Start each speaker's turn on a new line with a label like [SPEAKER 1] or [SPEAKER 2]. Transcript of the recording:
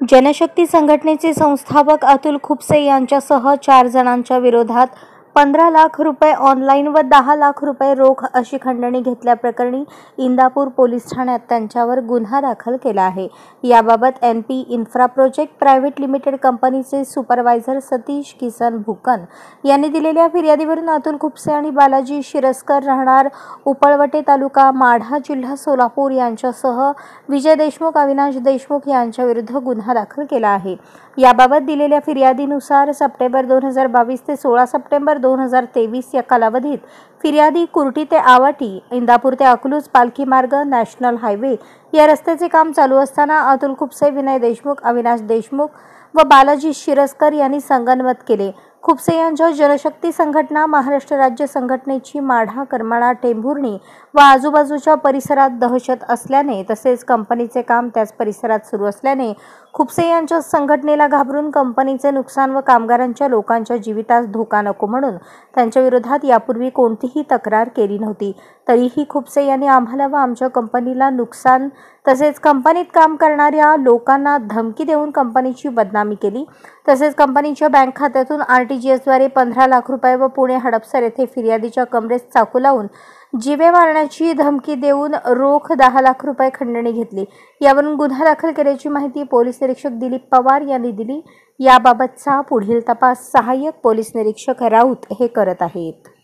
[SPEAKER 1] जनशक्ती संघटनेचे संस्थापक अतुल खुपसे यांच्यासह चार जणांच्या विरोधात पंधरा लाख रुपये ऑनलाईन व दहा लाख रुपये रोख अशी खंडणी घेतल्याप्रकरणी इंदापूर पोलीस ठाण्यात त्यांच्यावर गुन्हा दाखल केला आहे. याबाबत N P infra project private limited कंपनीचे सुपरवायझर सतीश किसन भुकन यांनी दिलेल्या फिर्यादीवरून अतुल खुपसे आणि बालाजी शिरस्कर राहणार उपळवटे तालुका माढा जिल्हा सोलापूर यांच्यासह विजय देशमुख अविनाश देशमुख यांच्याविरुद्ध गुन्हा दाखल केला आहे. याबाबत दिलेल्या फिर्यादीनुसार सप्टेंबर दोन हजार बावीस ते सोळा सप्टेंबर दोन हजार तेवीस या कालावधीत फिर्यादी कुर्टी ते आवाटी इंदापूर ते अकलूज पालखी मार्ग नॅशनल हायवे या रस्त्याचे काम चालू असताना अतुल खुपसे विनय देशमुख अविनाश देशमुख व बालाजी शिरस्कर यांनी संगनमत केले. खुपसे यांच्या जनशक्ती संघटना महाराष्ट्र राज्य संघटनेची माढा करमाळा टेंभुर्णी व आजूबाजूच्या परिसरात दहशत असल्याने तसेच कंपनीचे काम त्याच परिसरात सुरू असल्याने खुपसे यांच्या संघटनेला घाबरून कंपनीचे नुकसान व कामगारांच्या लोकांच्या जीवितास धोका नको म्हणून त्यांच्या विरोधात यापूर्वी कोणतीही तक्रार केली नव्हती. तरीही खुपसे यांनी आम्हाला व आमच्या कंपनीला नुकसान तसेच कंपनीत काम करणाऱ्या लोकांना धमकी देऊन कंपनीची बदनामी केली. तसेच कंपनीच्या बँक खात्यातून आर आरटीजीएसद्वारे पंधरा लाख रुपये व पुणे हडपसर येथे फिर्यादीच्या कमरेस चाकू लावून जिवे मारण्याची धमकी देऊन रोख दहा लाख रुपये खंडणी घेतली. यावरून गुन्हा दाखल केल्याची माहिती पोलीस निरीक्षक दिलीप पवार यांनी दिली. याबाबतचा पुढील तपास सहाय्यक पोलीस निरीक्षक राऊत हे करत आहेत.